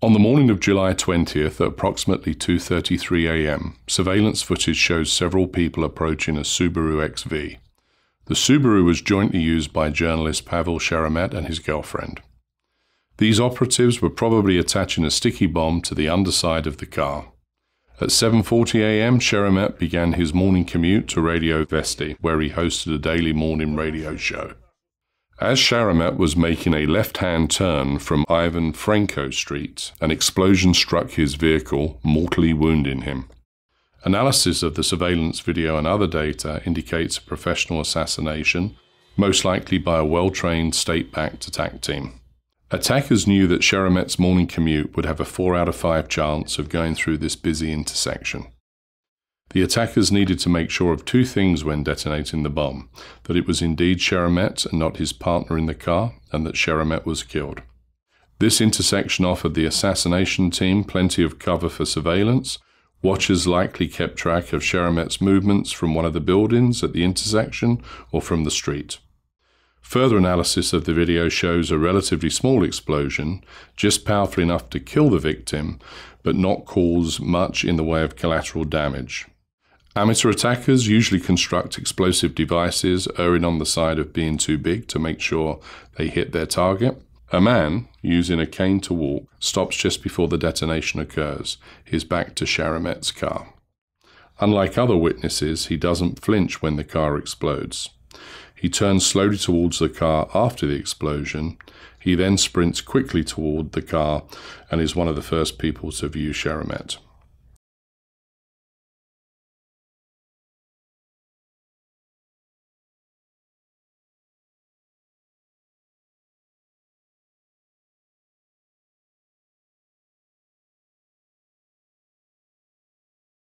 On the morning of July 20th at approximately 2:33 a.m., surveillance footage shows several people approaching a Subaru XV. The Subaru was jointly used by journalist Pavel Sheremet and his girlfriend. These operatives were probably attaching a sticky bomb to the underside of the car. At 7:40 a.m., Sheremet began his morning commute to Radio Vesti, where he hosted a daily morning radio show. As Sheremet was making a left-hand turn from Ivan Franko Street, an explosion struck his vehicle, mortally wounding him. Analysis of the surveillance video and other data indicates a professional assassination, most likely by a well-trained state-backed attack team. Attackers knew that Sheremet's morning commute would have a 4 out of 5 chance of going through this busy intersection. The attackers needed to make sure of two things when detonating the bomb that it was indeed Sheremet and not his partner in the car, and that Sheremet was killed. This intersection offered the assassination team plenty of cover for surveillance. Watchers likely kept track of Sheremet's movements from one of the buildings at the intersection or from the street. Further analysis of the video shows a relatively small explosion, just powerful enough to kill the victim, but not cause much in the way of collateral damage. Amateur attackers usually construct explosive devices erring on the side of being too big to make sure they hit their target. A man, using a cane to walk, stops just before the detonation occurs, his back to Sheremet's car. Unlike other witnesses, he doesn't flinch when the car explodes. He turns slowly towards the car after the explosion. He then sprints quickly toward the car and is one of the first people to view Sheremet.